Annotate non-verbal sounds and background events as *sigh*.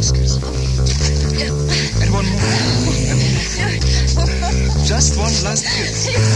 And one more. And one more. Just one last kiss. *laughs*